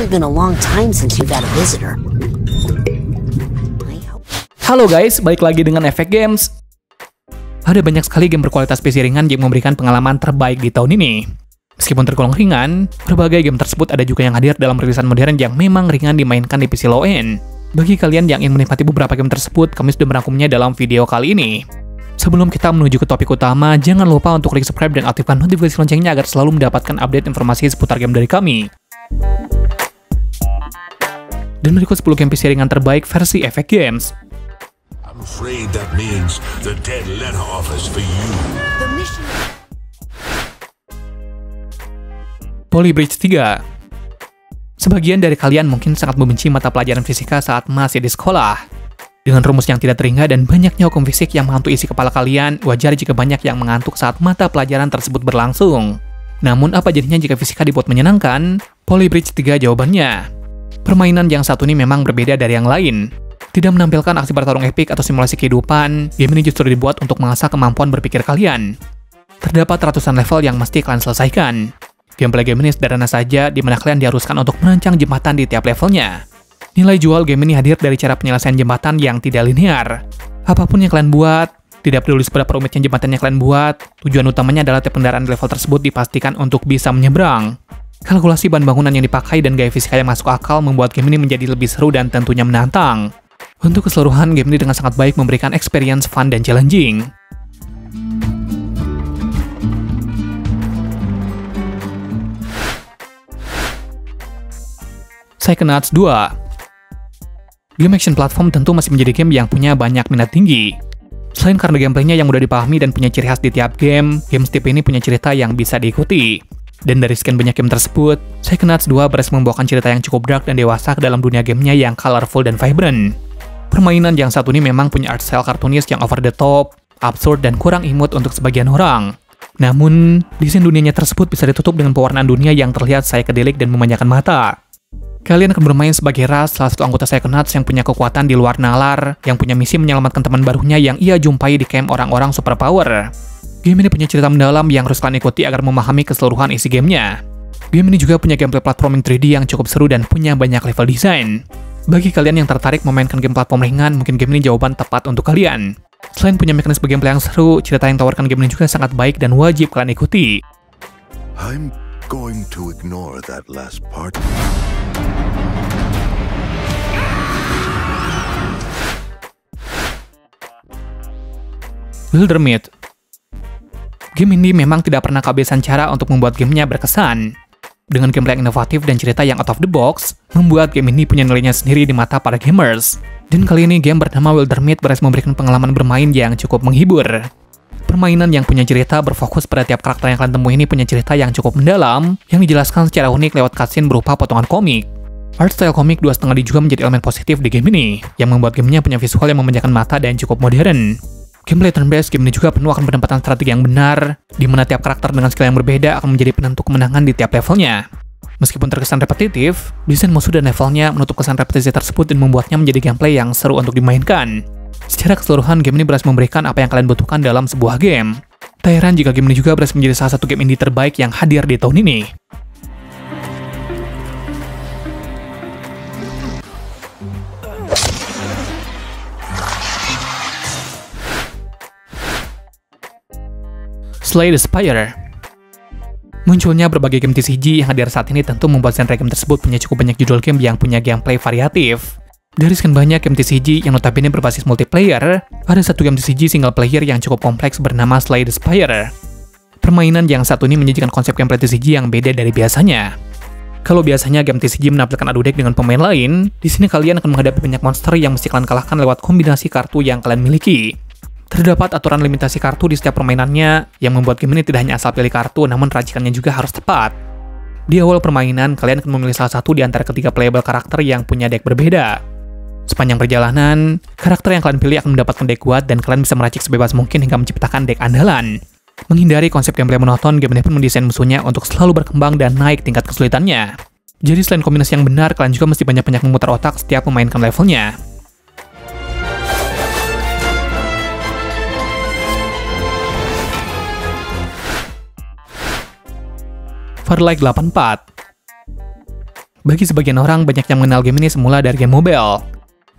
probably been a long time since you've had a visitor. Halo guys, balik lagi dengan Efek Games. Ada banyak sekali game berkualitas PC ringan yang memberikan pengalaman terbaik di tahun ini. Meskipun tergolong ringan, berbagai game tersebut ada juga yang hadir dalam rilisan modern yang memang ringan dimainkan di PC low end. Bagi kalian yang ingin menikmati beberapa game tersebut, kami sudah merangkumnya dalam video kali ini. Sebelum kita menuju ke topik utama, jangan lupa untuk klik subscribe dan aktifkan notifikasi loncengnya agar selalu mendapatkan update informasi seputar game dari kami. Dan berikut 10 game PC ringan terbaik versi Efek Games. I'm afraid that means the dead letter office for you. The mission. Polybridge 3 Sebagian dari kalian mungkin sangat membenci mata pelajaran fisika saat masih di sekolah. Dengan rumus yang tidak terhingga dan banyaknya hukum fisik yang menghantui isi kepala kalian, wajar jika banyak yang mengantuk saat mata pelajaran tersebut berlangsung. Namun apa jadinya jika fisika dibuat menyenangkan? Polybridge 3 jawabannya. Permainan yang satu ini memang berbeda dari yang lain. Tidak menampilkan aksi bertarung epik atau simulasi kehidupan, game ini justru dibuat untuk mengasah kemampuan berpikir kalian. Terdapat ratusan level yang mesti kalian selesaikan. Gameplay game ini sederhana saja, di mana kalian diharuskan untuk merancang jembatan di tiap levelnya. Nilai jual game ini hadir dari cara penyelesaian jembatan yang tidak linear. Apa pun yang kalian buat, tidak peduli seberapa rumitnya jembatan yang kalian buat, tujuan utamanya adalah tiap kendaraan level tersebut dipastikan untuk bisa menyeberang. Kalkulasi bahan bangunan yang dipakai dan gaya fisika yang masuk akal membuat game ini menjadi lebih seru dan tentunya menantang. Untuk keseluruhan, game ini dengan sangat baik memberikan experience fun dan challenging. Psychonauts 2 Game action platform tentu masih menjadi game yang punya banyak minat tinggi. Selain karena gameplaynya yang mudah dipahami dan punya ciri khas di tiap game, game tipe ini punya cerita yang bisa diikuti. Dan dari sekian banyak game tersebut, Psychonauts 2 berhasil membawakan cerita yang cukup dark dan dewasa ke dalam dunia gamenya yang colorful dan vibrant. Permainan yang satu ini memang punya art style kartunis yang over the top, absurd, dan kurang imut untuk sebagian orang. Namun, desain dunianya tersebut bisa ditutup dengan pewarnaan dunia yang terlihat psychedelic dan memanjakan mata. Kalian akan bermain sebagai Ras, salah satu anggota Psychonauts yang punya kekuatan di luar nalar, yang punya misi menyelamatkan teman barunya yang ia jumpai di camp orang-orang superpower. Game ini punya cerita mendalam yang harus kalian ikuti agar memahami keseluruhan isi gamenya. Game ini juga punya gameplay platforming 3D yang cukup seru dan punya banyak level design. Bagi kalian yang tertarik memainkan game platform ringan, mungkin game ini jawaban tepat untuk kalian. Selain punya mekanisme gameplay yang seru, cerita yang tawarkan game ini juga sangat baik dan wajib kalian ikuti. I'm going to ignore that last part. Wildermyth Game ini memang tidak pernah kehabisan cara untuk membuat gamenya berkesan. Dengan gameplay yang inovatif dan cerita yang out of the box, membuat game ini punya nilainya sendiri di mata para gamers. Dan kali ini game bernama Wildermyth berhasil memberikan pengalaman bermain yang cukup menghibur. Permainan yang punya cerita berfokus pada tiap karakter yang kalian temui ini punya cerita yang cukup mendalam, yang dijelaskan secara unik lewat cutscene berupa potongan komik. Art style komik 2.5D juga menjadi elemen positif di game ini, yang membuat gamenya punya visual yang memanjakan mata dan cukup modern. Gameplay turn-based game ini juga penuh akan penempatan strategi yang benar, di mana tiap karakter dengan skill yang berbeda akan menjadi penentu kemenangan di tiap levelnya. Meskipun terkesan repetitif, desain musuh dan levelnya menutup kesan repetisi tersebut dan membuatnya menjadi gameplay yang seru untuk dimainkan. Secara keseluruhan, game ini berhasil memberikan apa yang kalian butuhkan dalam sebuah game. Tak heran jika game ini juga berhasil menjadi salah satu game indie terbaik yang hadir di tahun ini. Slay the Spire Munculnya berbagai game TCG yang hadir saat ini tentu membuat genre game tersebut punya cukup banyak judul game yang punya gameplay variatif. Dari sekian banyak game TCG yang notabene berbasis multiplayer, ada satu game TCG single player yang cukup kompleks bernama Slay the Spire. Permainan yang satu ini menyajikan konsep gameplay TCG yang beda dari biasanya. Kalau biasanya game TCG menampilkan adu deck dengan pemain lain, di sini kalian akan menghadapi banyak monster yang mesti kalian kalahkan lewat kombinasi kartu yang kalian miliki. Terdapat aturan limitasi kartu di setiap permainannya yang membuat game ini tidak hanya asal pilih kartu, namun racikannya juga harus tepat. Di awal permainan, kalian akan memilih salah satu di antara ketiga playable karakter yang punya deck berbeda. Sepanjang perjalanan, karakter yang kalian pilih akan mendapatkan deck kuat dan kalian bisa meracik sebebas mungkin hingga menciptakan deck andalan. Menghindari konsep gameplay monoton, game ini pun mendesain musuhnya untuk selalu berkembang dan naik tingkat kesulitannya. Jadi selain kombinasi yang benar, kalian juga mesti banyak-banyak memutar otak setiap memainkan levelnya. Farlight 84 Bagi sebagian orang, banyak yang mengenal game ini semula dari game mobile.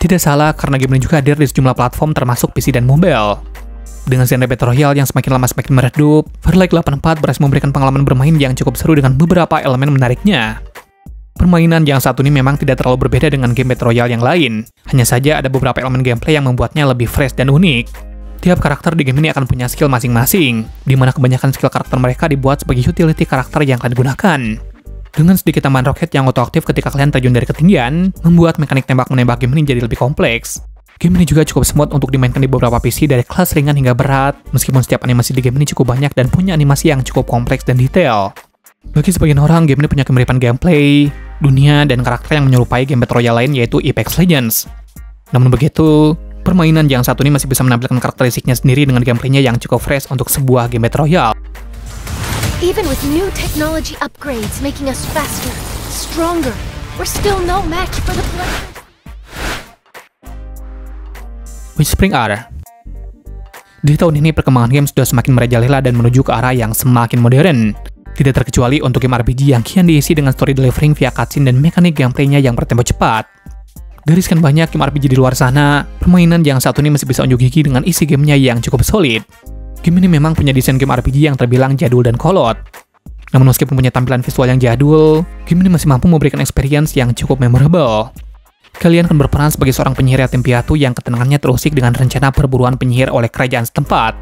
Tidak salah, karena game ini juga hadir di sejumlah platform termasuk PC dan mobile. Dengan genre Battle yang semakin lama semakin meredup, Fairlight 84 berhasil memberikan pengalaman bermain yang cukup seru dengan beberapa elemen menariknya. Permainan yang satu ini memang tidak terlalu berbeda dengan game Battle Royale yang lain, hanya saja ada beberapa elemen gameplay yang membuatnya lebih fresh dan unik. Tiap karakter di game ini akan punya skill masing-masing, di mana kebanyakan skill karakter mereka dibuat sebagai utility karakter yang kalian gunakan. Dengan sedikit tambahan roket yang otoaktif ketika kalian terjun dari ketinggian, membuat mekanik tembak-menembak game ini jadi lebih kompleks. Game ini juga cukup smooth untuk dimainkan di beberapa PC dari kelas ringan hingga berat, meskipun setiap animasi di game ini cukup banyak dan punya animasi yang cukup kompleks dan detail. Bagi sebagian orang, game ini punya kemiripan gameplay, dunia, dan karakter yang menyerupai game Battle Royale lain yaitu Apex Legends. Namun begitu, permainan yang satu ini masih bisa menampilkan karakteristiknya sendiri dengan gameplaynya yang cukup fresh untuk sebuah game Battle Royale. Even with new technology upgrades making us faster, stronger, we're still no match for the players. Whispering R Di tahun ini perkembangan game sudah semakin merajalela dan menuju ke arah yang semakin modern. Tidak terkecuali untuk game RPG yang kian diisi dengan story delivering via cutscene dan mekanik gameplaynya yang bertempo cepat. Dari sekian banyak game RPG di luar sana, permainan yang satu ini masih bisa unjuk gigi dengan isi gamenya yang cukup solid. Game ini memang punya desain game RPG yang terbilang jadul dan kolot. Namun meskipun punya tampilan visual yang jadul, game ini masih mampu memberikan experience yang cukup memorable. Kalian akan berperan sebagai seorang penyihir yatim piatu yang ketenangannya terusik dengan rencana perburuan penyihir oleh kerajaan setempat.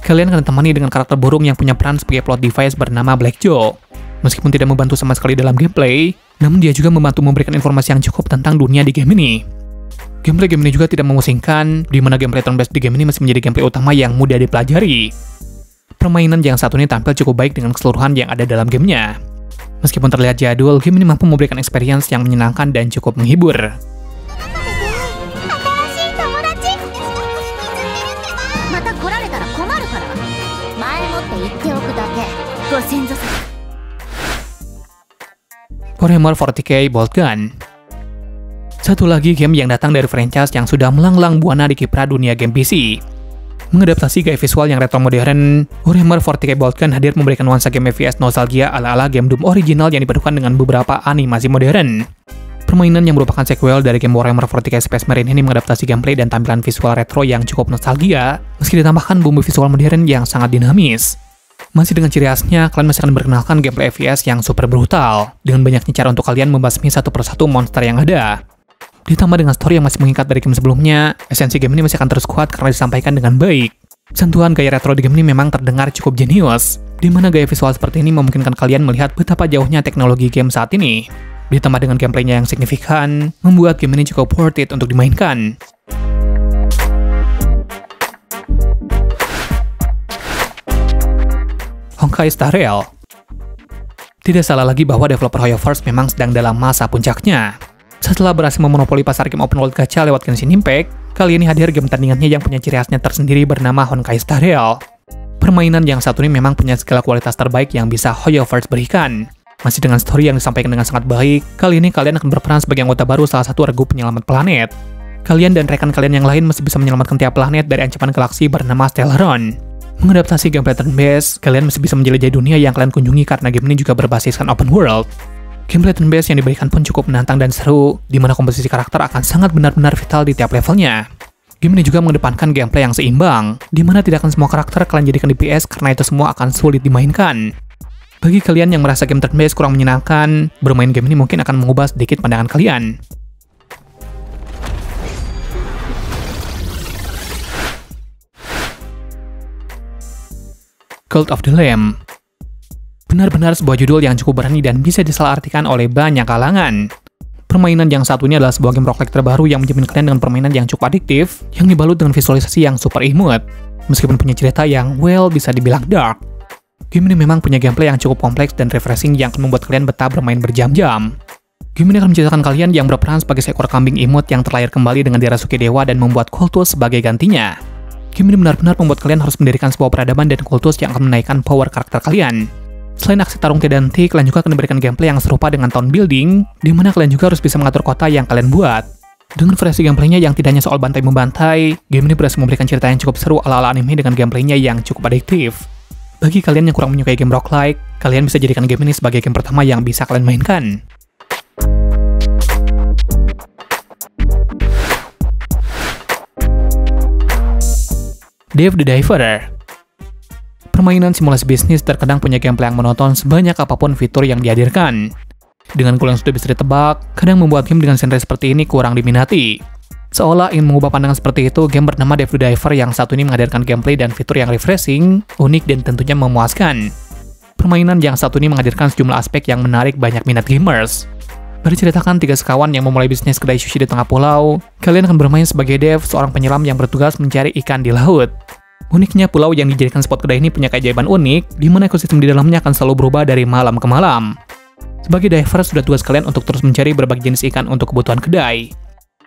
Kalian akan ditemani dengan karakter burung yang punya peran sebagai plot device bernama Black Joe. Meskipun tidak membantu sama sekali dalam gameplay, namun dia juga membantu memberikan informasi yang cukup tentang dunia di game ini. Gameplay game ini juga tidak memusingkan, di mana gameplay turn-based di game ini masih menjadi gameplay utama yang mudah dipelajari. Permainan yang satu ini tampil cukup baik dengan keseluruhan yang ada dalam gamenya. Meskipun terlihat jadul, game ini mampu memberikan experience yang menyenangkan dan cukup menghibur. 新 Warhammer 40k Bolt Gun Satu lagi game yang datang dari franchise yang sudah melanglang buana di kiprah dunia game PC. Mengadaptasi gaya visual yang retro modern, Warhammer 40k Bolt Gun hadir memberikan nuansa game FPS nostalgia ala-ala game Doom original yang dipadukan dengan beberapa animasi modern. Permainan yang merupakan sequel dari game Warhammer 40k Space Marine ini mengadaptasi gameplay dan tampilan visual retro yang cukup nostalgia, meski ditambahkan bumbu visual modern yang sangat dinamis. Masih dengan ciri khasnya, kalian masih akan berkenalkan gameplay FPS yang super brutal, dengan banyaknya cara untuk kalian membasmi satu persatu monster yang ada. Ditambah dengan story yang masih mengikat dari game sebelumnya, esensi game ini masih akan terus kuat karena disampaikan dengan baik. Sentuhan gaya retro di game ini memang terdengar cukup jenius, di mana gaya visual seperti ini memungkinkan kalian melihat betapa jauhnya teknologi game saat ini. Ditambah dengan gameplaynya yang signifikan, membuat game ini cukup worth it untuk dimainkan. Honkai Star Rail Tidak salah lagi bahwa developer Hoyoverse memang sedang dalam masa puncaknya. Setelah berhasil memonopoli pasar game open world gacha lewat Genshin Impact, kali ini hadir game tandingannya yang punya ciri khasnya tersendiri bernama Honkai Star Rail. Permainan yang satu ini memang punya segala kualitas terbaik yang bisa Hoyoverse berikan. Masih dengan story yang disampaikan dengan sangat baik, kali ini kalian akan berperan sebagai anggota baru salah satu regu penyelamat planet. Kalian dan rekan kalian yang lain masih bisa menyelamatkan tiap planet dari ancaman galaksi bernama Stellaron. Mengadaptasi gameplay turn-based, kalian masih bisa menjelajahi dunia yang kalian kunjungi karena game ini juga berbasiskan open world. Gameplay turn-based yang diberikan pun cukup menantang dan seru, di mana komposisi karakter akan sangat benar-benar vital di tiap levelnya. Game ini juga mengedepankan gameplay yang seimbang, di mana tidak akan semua karakter kalian jadikan DPS karena itu semua akan sulit dimainkan. Bagi kalian yang merasa game turn-based kurang menyenangkan, bermain game ini mungkin akan mengubah sedikit pandangan kalian. Cult of the Lamb Benar-benar sebuah judul yang cukup berani dan bisa disalahartikan oleh banyak kalangan. Permainan yang satu ini adalah sebuah game roguelike terbaru yang menjamin kalian dengan permainan yang cukup adiktif, yang dibalut dengan visualisasi yang super imut, meskipun punya cerita yang, well, bisa dibilang dark. Game ini memang punya gameplay yang cukup kompleks dan refreshing yang akan membuat kalian betah bermain berjam-jam. Game ini akan menceritakan kalian yang berperan sebagai seekor kambing imut yang terlahir kembali dengan dirasuki dewa dan membuat kultus sebagai gantinya. Game ini benar-benar membuat kalian harus mendirikan sebuah peradaban dan kultus yang akan menaikkan power karakter kalian. Selain aksi tarung Kedanti, kalian juga akan diberikan gameplay yang serupa dengan town building, di mana kalian juga harus bisa mengatur kota yang kalian buat. Dengan versi gameplaynya yang tidak hanya soal bantai-membantai, game ini berhasil memberikan cerita yang cukup seru ala-ala anime dengan gameplaynya yang cukup adiktif. Bagi kalian yang kurang menyukai game roguelike, kalian bisa jadikan game ini sebagai game pertama yang bisa kalian mainkan. Dave the Diver. Permainan simulasi bisnis terkadang punya gameplay yang menonton sebanyak apa pun fitur yang dihadirkan. Dengan goal yang sudah bisa ditebak, kadang membuat game dengan genre seperti ini kurang diminati. Seolah ingin mengubah pandangan seperti itu, game bernama Dave the Diver yang satu ini menghadirkan gameplay dan fitur yang refreshing, unik, dan tentunya memuaskan. Permainan yang satu ini menghadirkan sejumlah aspek yang menarik banyak minat gamers. Berceritakan tiga sekawan yang memulai bisnis kedai sushi di tengah pulau, kalian akan bermain sebagai Dev, seorang penyelam yang bertugas mencari ikan di laut. Uniknya pulau yang dijadikan spot kedai ini punya keajaiban unik, di mana ekosistem di dalamnya akan selalu berubah dari malam ke malam. Sebagai diver, sudah tugas kalian untuk terus mencari berbagai jenis ikan untuk kebutuhan kedai.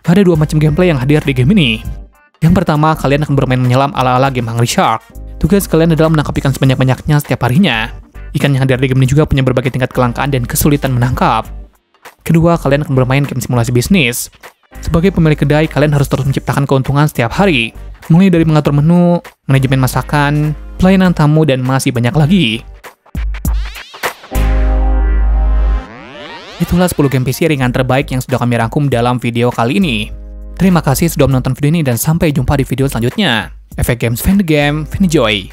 Ada dua macam gameplay yang hadir di game ini. Yang pertama, kalian akan bermain menyelam ala-ala game Hungry Shark. Tugas kalian adalah menangkap ikan sebanyak-banyaknya setiap harinya. Ikan yang hadir di game ini juga punya berbagai tingkat kelangkaan dan kesulitan menangkap. Kedua, kalian akan bermain game simulasi bisnis. Sebagai pemilik kedai, kalian harus terus menciptakan keuntungan setiap hari, mulai dari mengatur menu, manajemen masakan, pelayanan tamu, dan masih banyak lagi. Itulah 10 game PC ringan terbaik yang sudah kami rangkum dalam video kali ini. Terima kasih sudah menonton video ini dan sampai jumpa di video selanjutnya. Efek Games Fan the Game, Fan Enjoy.